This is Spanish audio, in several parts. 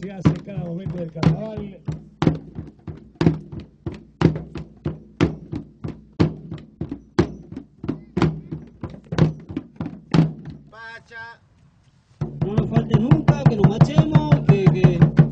se hace cada momento del carnaval. No nos falte nunca, que nos machemos, que, que,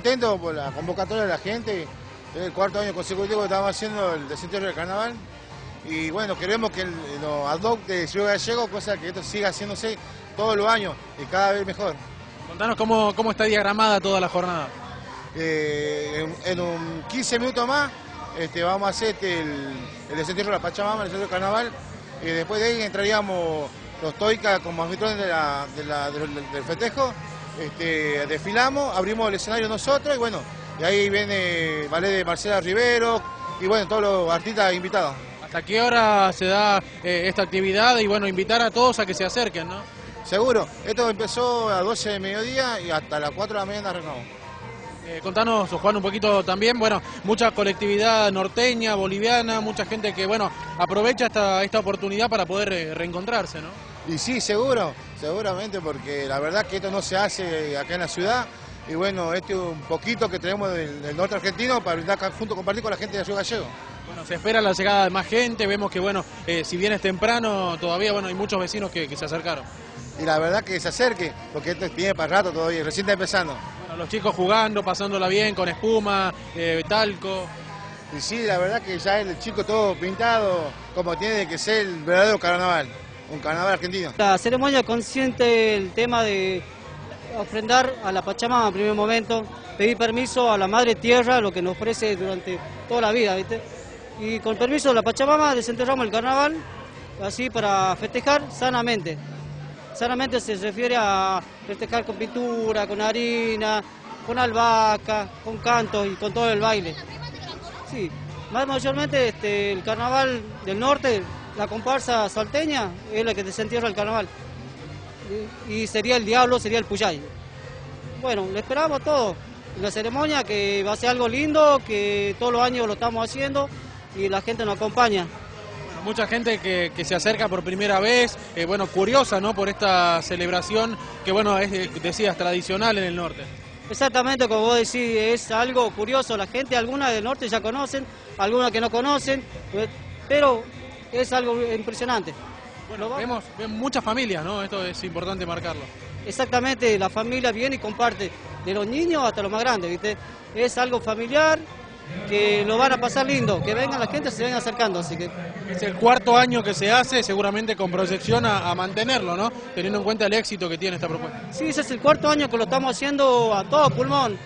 contento por la convocatoria de la gente. Es el cuarto año consecutivo que estamos haciendo el desenterro del carnaval. Y bueno, queremos que lo adopte de Ciudad Gallego, cosa que esto siga haciéndose todos los años y cada vez mejor. Contanos cómo, cómo está diagramada toda la jornada. Eh, en, en un 15 minutos más este, vamos a hacer este, el, el desentierro de la Pachamama, el desenterro del carnaval. Y después de ahí entraríamos los toicas como anfitriones de la- de la- del, del festejo. Este, desfilamos, abrimos el escenario nosotros y bueno, y ahí viene ballet de Marcela Rivero y bueno, todos los artistas invitados. ¿Hasta qué hora se da eh, esta actividad? Y bueno, invitar a todos a que se acerquen, ¿no? Seguro, esto empezó a 12 de mediodía y hasta las 4 de la mañana arrancamos. Eh, contanos, Juan, un poquito también, bueno, mucha colectividad norteña, boliviana, mucha gente que, bueno, aprovecha esta, esta oportunidad para poder eh, reencontrarse, ¿no? Y sí, seguro, seguramente, porque la verdad que esto no se hace acá en la ciudad. Y bueno, este es un poquito que tenemos del, del norte argentino para brindar junto, compartir con la gente de Ciudad Gallego. Bueno, se espera la llegada de más gente, vemos que, bueno, eh, si bien es temprano, todavía, bueno, hay muchos vecinos que, que se acercaron. Y la verdad que se acerque, porque esto tiene para rato todavía, recién está empezando. Bueno, los chicos jugando, pasándola bien, con espuma, eh, talco. Y sí, la verdad que ya el chico todo pintado, como tiene que ser el verdadero carnaval, un carnaval argentino. La ceremonia consciente el tema de ofrendar a la Pachamama en primer momento, pedir permiso a la Madre Tierra, lo que nos ofrece durante toda la vida, ¿viste? Y con permiso de la Pachamama desenterramos el carnaval, así para festejar sanamente. Sanamente se refiere a festejar con pintura, con harina, con albahaca, con cantos y con todo el baile. Sí, más mayormente este, el carnaval del norte, la comparsa salteña, es la que desentierra el carnaval. Y, sería el diablo, sería el Puyay. Bueno, le esperamos todo. La ceremonia que va a ser algo lindo, que todos los años lo estamos haciendo y la gente nos acompaña. Bueno, mucha gente que, que se acerca por primera vez, eh, bueno, curiosa, ¿no? Por esta celebración que, bueno, es, eh, decías, tradicional en el norte. Exactamente como vos decís, es algo curioso. La gente, algunas del norte ya conocen, algunas que no conocen, pues, pero es algo impresionante. Bueno, vemos, vemos muchas familias, ¿no? Esto es importante marcarlo. Exactamente, la familia viene y comparte, de los niños hasta los más grandes, ¿viste? Es algo familiar que lo van a pasar lindo, que vengan la gente, se vengan acercando, así que Es el cuarto año que se hace, seguramente con proyección a, a mantenerlo, ¿no? Teniendo en cuenta el éxito que tiene esta propuesta. sí, ese es el cuarto año que lo estamos haciendo a todo pulmón.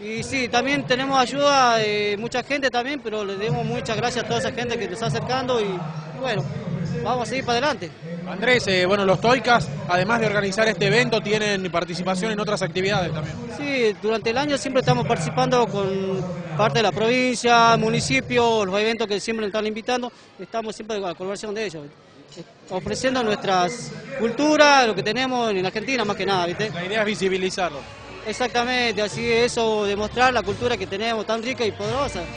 Y sí, también tenemos ayuda de mucha gente también, pero le demos muchas gracias a toda esa gente que nos está acercando y bueno, vamos a seguir para adelante. Andrés, eh, bueno, los Toicas, además de organizar este evento, tienen participación en otras actividades también. Sí, durante el año siempre estamos participando con parte de la provincia, municipio, los eventos que siempre nos están invitando, estamos siempre con la colaboración de ellos, eh, ofreciendo nuestras culturas, lo que tenemos en Argentina más que nada, ¿viste? La idea es visibilizarlo. Exactamente, así eso, demostrar la cultura que tenemos tan rica y poderosa.